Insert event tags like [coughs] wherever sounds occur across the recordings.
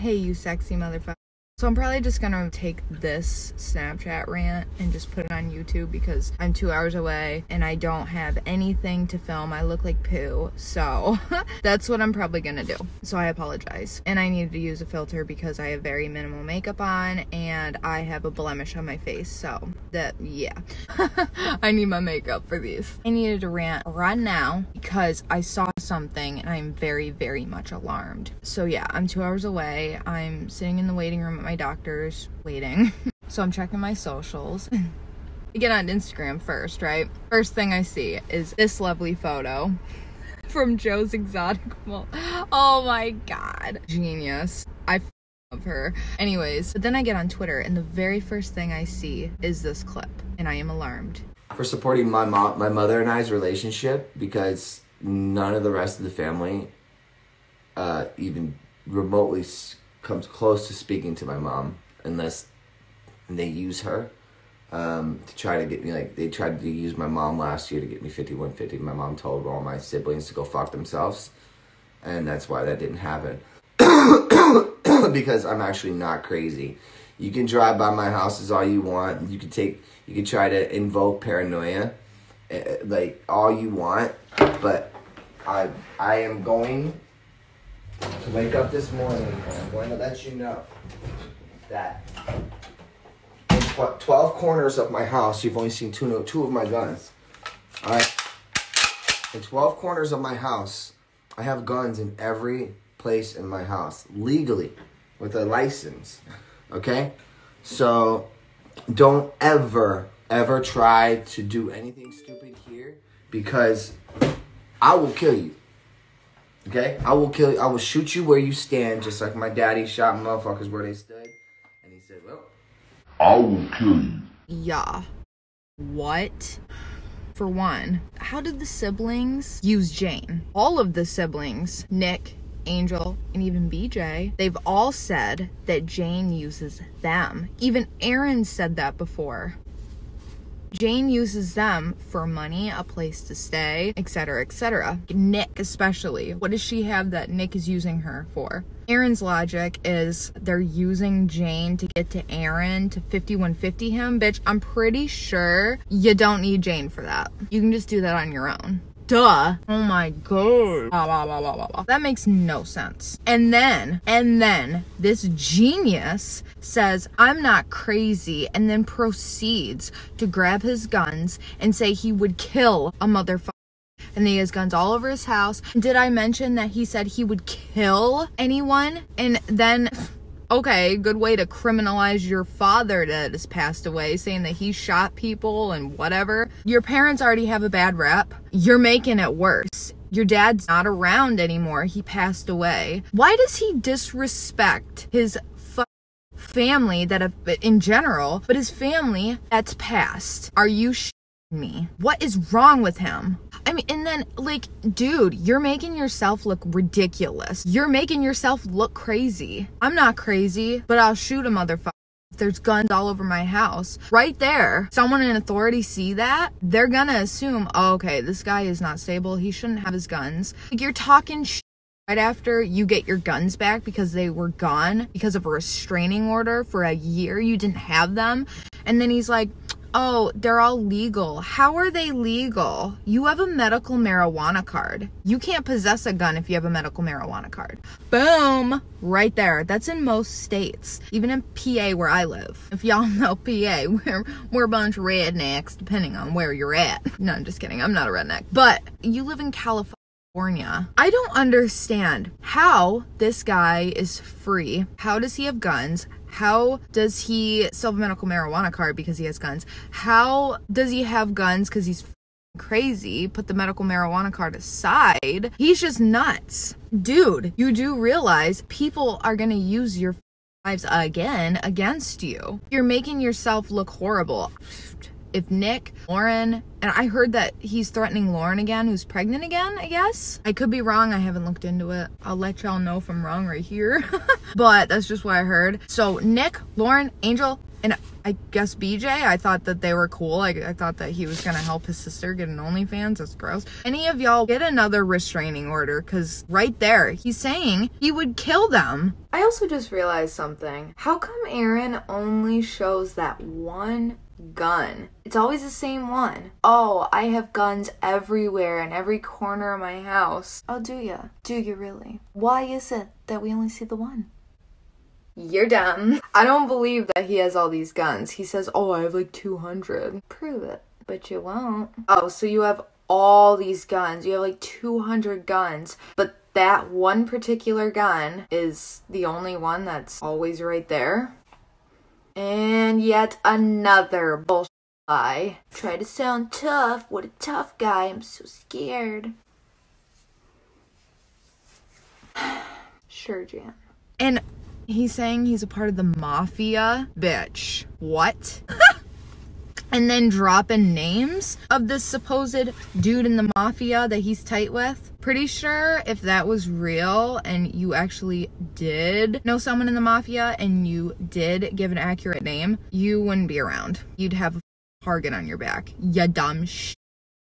hey, you sexy motherfucker. So I'm probably just gonna take this Snapchat rant and just put it on YouTube because I'm two hours away and I don't have anything to film. I look like poo. So [laughs] that's what I'm probably gonna do. So I apologize. And I needed to use a filter because I have very minimal makeup on and I have a blemish on my face. So that, yeah. [laughs] I need my makeup for these. I needed to rant right now because I saw something and I'm very, very much alarmed. So yeah, I'm two hours away. I'm sitting in the waiting room at my doctor's waiting. [laughs] so I'm checking my socials. [laughs] Get on Instagram first, right? First thing I see is this lovely photo [laughs] from Joe's Exotic Mall. Oh my god. Genius. I love her. Anyways, but then I get on Twitter and the very first thing I see is this clip and I am alarmed. For supporting my mom, my mother and I's relationship because none of the rest of the family uh, even remotely comes close to speaking to my mom unless they use her um, to try to get me like they tried to use my mom last year to get me 5150 my mom told all my siblings to go fuck themselves and that's why that didn't happen. [coughs] Because i'm actually not crazy. You can drive by my houses all you want. You can take you can try to invoke paranoia eh, like all you want but i i am going to wake up this morning i'm going to let you know that in tw- 12 corners of my house, you've only seen two, no, two of my guns. All right? In 12 corners of my house, I have guns in every place in my house, legally, with a license. Okay? So, don't ever, ever try to do anything stupid here because I will kill you. Okay? I will kill you. I will shoot you where you stand, just like my daddy shot motherfuckers where they stood. And he said, well, I will kill you. Yeah. What? For one, how did the siblings use Jane? All of the siblings, Nick, Angel, and even BJ, they've all said that Jane uses them. Even Aaron said that before. Jane uses them for money, a place to stay, etc., etc. Nick, especially. What does she have that Nick is using her for? Aaron's logic is they're using Jane to get to Aaron to 5150 him. Bitch, I'm pretty sure you don't need Jane for that. You can just do that on your own. Duh. Oh my god. Blah, blah, blah, blah, blah. That makes no sense. And then, and then, this genius says, I'm not crazy, and then proceeds to grab his guns and say he would kill a motherfucker and he has guns all over his house. Did I mention that he said he would kill anyone? And then, okay, good way to criminalize your father that has passed away, saying that he shot people and whatever. Your parents already have a bad rep. You're making it worse. Your dad's not around anymore. He passed away. Why does he disrespect his family that have, in general, but his family that's passed? Are you me? What is wrong with him? I mean, and then, like, dude, you're making yourself look ridiculous. You're making yourself look crazy. I'm not crazy, but I'll shoot a motherfucker. There's guns all over my house. Right there. Someone in authority see that, they're gonna assume, oh, okay, this guy is not stable. He shouldn't have his guns. Like, you're talking right after you get your guns back because they were gone because of a restraining order for a year. You didn't have them. And then he's like, Oh, they're all legal. How are they legal? You have a medical marijuana card. You can't possess a gun if you have a medical marijuana card. Boom! Right there. That's in most states. Even in PA where I live. If y'all [laughs] know PA, we're, we're a bunch of rednecks depending on where you're at. [laughs] No, I'm just kidding. I'm not a redneck. But you live in California. I don't understand how this guy is free. How does he have guns? How does he sell a medical marijuana card because he has guns? How does he have guns because he's crazy? Put the medical marijuana card aside. He's just nuts. Dude, you do realize people are gonna use your lives again against you. You're making yourself look horrible if Nick, Lauren, and I heard that he's threatening Lauren again, who's pregnant again, I guess. I could be wrong. I haven't looked into it. I'll let y'all know if I'm wrong right here. [laughs] but that's just what I heard. So Nick, Lauren, Angel, And I guess BJ, I thought that they were cool. I, I thought that he was gonna help his sister get an OnlyFans. That's gross. Any of y'all get another restraining order because right there, he's saying he would kill them. I also just realized something. How come Aaron only shows that one gun? It's always the same one. Oh, I have guns everywhere in every corner of my house. Oh, do ya? Do you really? Why is it that we only see the one? You're dumb. I don't believe that he has all these guns. He says, oh, I have like 200. Prove it. But you won't. Oh, so you have all these guns. You have like 200 guns. But that one particular gun is the only one that's always right there. And yet another bullshit lie. Try to sound tough. What a tough guy. I'm so scared. [sighs] sure, Jan. And he's saying he's a part of the mafia. Bitch. What? [laughs] and then dropping names of this supposed dude in the mafia that he's tight with. Pretty sure if that was real and you actually did know someone in the mafia and you did give an accurate name, you wouldn't be around. You'd have a target on your back. Ya dumb sh.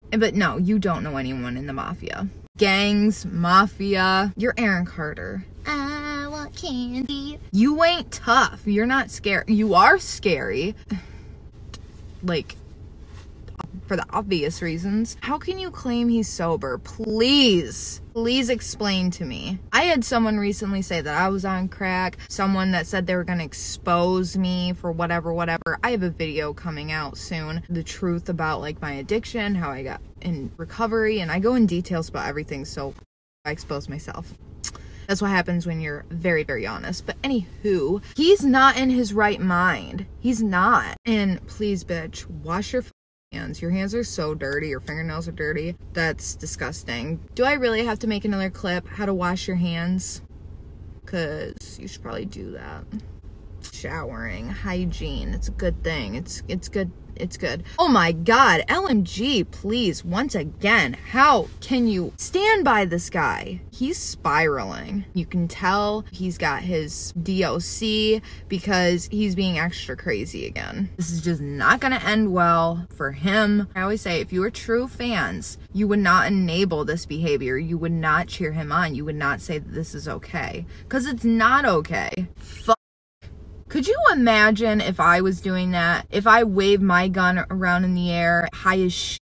But no, you don't know anyone in the mafia. Gangs, mafia, you're Aaron Carter. I want candy. You ain't tough. You're not scared. You are scary. [sighs] like, for the obvious reasons. How can you claim he's sober? Please, please explain to me. I had someone recently say that I was on crack, someone that said they were gonna expose me for whatever, whatever. I have a video coming out soon. The truth about like my addiction, how I got in recovery, and I go in details about everything, so I expose myself. That's what happens when you're very, very honest. But anywho, he's not in his right mind. He's not. And please, bitch, wash your hands. Your hands are so dirty. Your fingernails are dirty. That's disgusting. Do I really have to make another clip how to wash your hands? Because you should probably do that. Showering, hygiene. It's a good thing. It's it's good it's good. Oh my God, LMG, please, once again, how can you stand by this guy? He's spiraling. You can tell he's got his DOC because he's being extra crazy again. This is just not gonna end well for him. I always say, if you were true fans, you would not enable this behavior. You would not cheer him on. You would not say that this is okay because it's not okay. Fuck could you imagine if I was doing that? If I waved my gun around in the air, high as sh-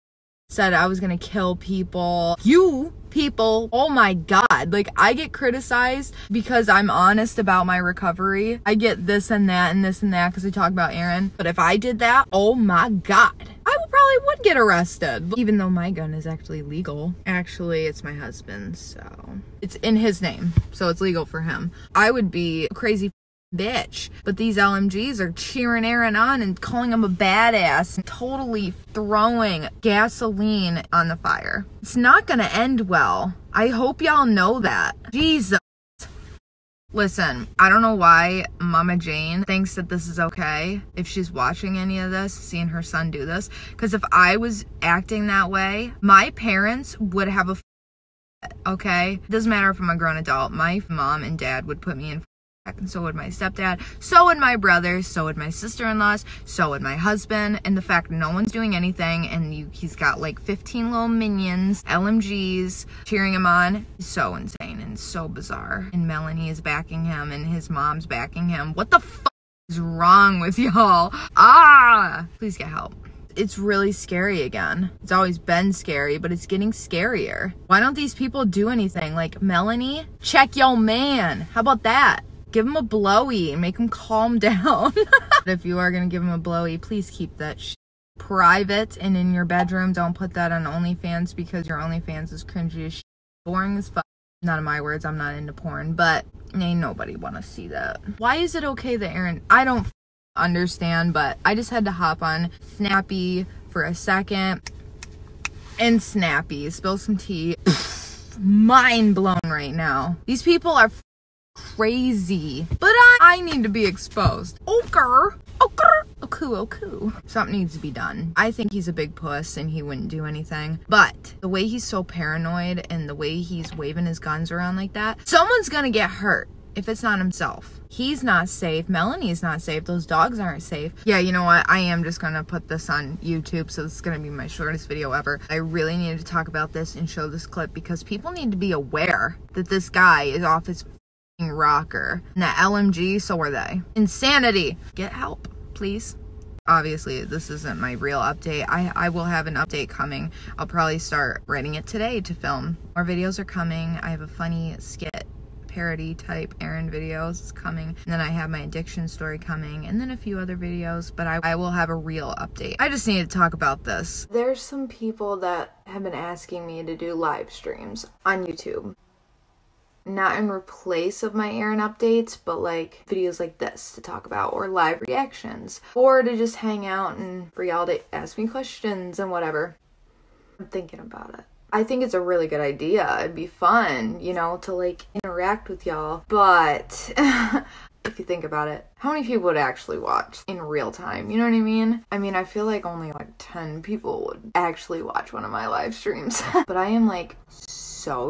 said I was gonna kill people. You people, oh my god. Like, I get criticized because I'm honest about my recovery. I get this and that and this and that because I talk about Aaron. But if I did that, oh my god. I probably would get arrested. Even though my gun is actually legal. Actually, it's my husband's, so. It's in his name, so it's legal for him. I would be crazy bitch. But these LMGs are cheering Aaron on and calling him a badass and totally throwing gasoline on the fire. It's not gonna end well. I hope y'all know that. Jesus. Listen, I don't know why Mama Jane thinks that this is okay if she's watching any of this, seeing her son do this. Because if I was acting that way, my parents would have a okay? Doesn't matter if I'm a grown adult. My mom and dad would put me in and so would my stepdad, so would my brothers, so would my sister-in-laws, so would my husband, and the fact no one's doing anything, and you, he's got like 15 little minions, LMGs, cheering him on, so insane and so bizarre. And Melanie is backing him, and his mom's backing him. What the fuck is wrong with y'all? Ah! Please get help it's really scary again. It's always been scary, but it's getting scarier. Why don't these people do anything? Like, Melanie, check your man. How about that? Give him a blowy and make him calm [laughs] down. if you are going to give him a blowy, please keep that private and in your bedroom. Don't put that on OnlyFans because your OnlyFans is cringy as boring as fuck. None of my words, I'm not into porn, but ain't nobody want to see that. Why is it okay that Aaron, I don't understand, but I just had to hop on Snappy for a second. And Snappy, spill some tea. [laughs] Mind blown right now. These people are crazy. But I, I need to be exposed. Okay. Okay. Oku, oku. Something needs to be done. I think he's a big puss and he wouldn't do anything. But the way he's so paranoid and the way he's waving his guns around like that, someone's gonna get hurt. if it's not himself? He's not safe. Melanie's not safe. Those dogs aren't safe. Yeah, you know what? I am just gonna put this on YouTube, so this is gonna be my shortest video ever. I really needed to talk about this and show this clip because people need to be aware that this guy is off his rocker. And that LMG, so are they. Insanity. Get help, please. Obviously this isn't my real update. I, I will have an update coming. I'll probably start writing it today to film. More videos are coming. I have a funny skit parody type Aaron videos coming. And then I have my addiction story coming and then a few other videos but I, I will have a real update. I just need to talk about this. There's some people that have been asking me to do live streams on YouTube not in replace of my Aaron updates, but like videos like this to talk about, or live reactions, or to just hang out and for y'all to ask me questions and whatever. I'm thinking about it. I think it's a really good idea. It'd be fun, you know, to like interact with y'all. But [laughs] if you think about it, how many people would actually watch in real time? You know what I mean? I mean, I feel like only like 10 people would actually watch one of my live streams. [laughs] but I am like so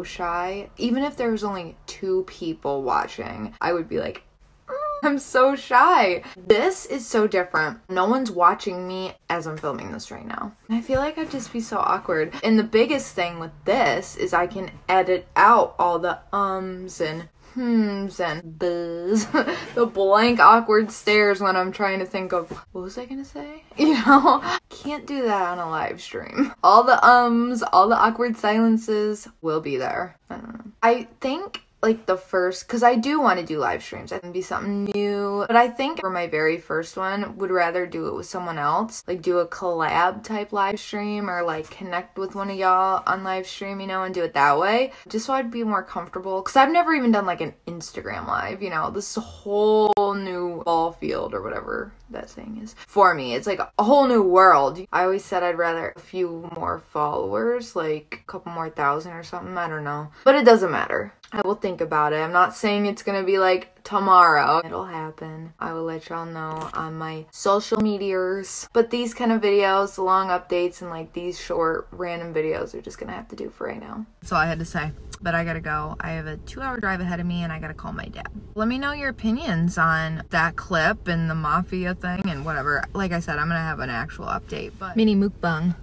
shy. Even if there was only two people watching, I would be like, mm, I'm so shy. This is so different. No one's watching me as I'm filming this right now. I feel like I'd just be so awkward. And the biggest thing with this is I can edit out all the ums and hmms and buzz. [laughs] the blank awkward stares when I'm trying to think of what was I gonna say? [laughs] You know? Can't do that on a live stream. All the ums, all the awkward silences will be there. I don't know. I think like the first because I do want to do live streams. I think be something new. But I think for my very first one, would rather do it with someone else. Like do a collab type live stream or like connect with one of y'all on live stream, you know, and do it that way. Just so I'd be more comfortable. Cause I've never even done like an Instagram live, you know. This whole new ball field or whatever that saying is for me. It's like a whole new world. I always said I'd rather a few more followers, like a couple more thousand or something. I don't know. But it doesn't matter. I will think about it. I'm not saying it's gonna be like tomorrow. It'll happen. I will let y'all know on my social medias. But these kind of videos, long updates, and like these short random videos are just gonna have to do for right now. That's all I had to say. But I gotta go. I have a two hour drive ahead of me and I gotta call my dad. Let me know your opinions on that clip and the mafia thing and whatever. Like I said, I'm gonna have an actual update. But mini mukbang.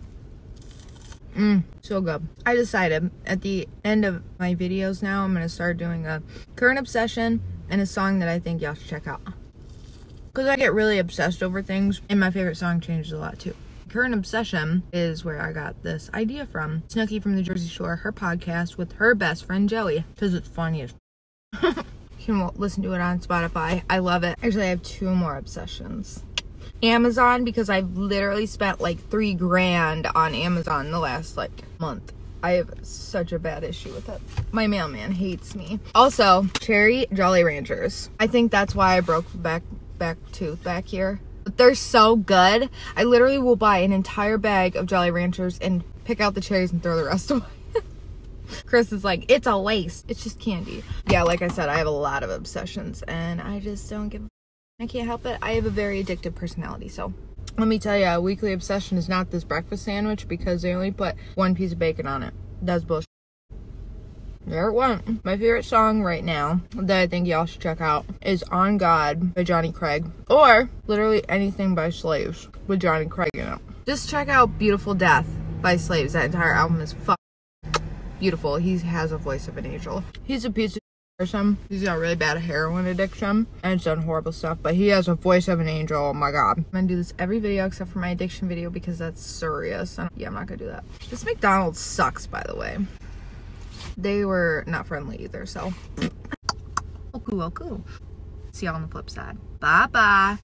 Mmm, so good. I decided at the end of my videos now, I'm going to start doing a current obsession and a song that I think y'all should check out. Because I get really obsessed over things, and my favorite song changes a lot too. Current Obsession is where I got this idea from. Snooki from the Jersey Shore, her podcast with her best friend Joey, because it's funny as [laughs] You can listen to it on Spotify. I love it. Actually, I have two more obsessions. Amazon because I've literally spent like three grand on Amazon the last like month. I have such a bad issue with it. My mailman hates me. Also, cherry Jolly Ranchers. I think that's why I broke back back tooth back here. But they're so good. I literally will buy an entire bag of Jolly Ranchers and pick out the cherries and throw the rest [laughs] away. Chris is like, it's a waste. It's just candy. Yeah, like I said, I have a lot of obsessions and I just don't give I can't help it. I have a very addictive personality, so let me tell you, a weekly obsession is not this breakfast sandwich because they only put one piece of bacon on it. That's bullshit. There it went. My favorite song right now that I think y'all should check out is On God by Johnny Craig. Or literally anything by Slaves with Johnny Craig in it. Just check out Beautiful Death by Slaves. That entire album is fuck beautiful. He has a voice of an angel. He's a piece of person. He's got really bad heroin addiction and it's done horrible stuff, but he has a voice of an angel. Oh my god. I'm gonna do this every video except for my addiction video because that's serious. And yeah, I'm not gonna do that. This McDonald's sucks, by the way. They were not friendly either, so. Oh, cool, oh, cool. See y'all on the flip side. Bye bye.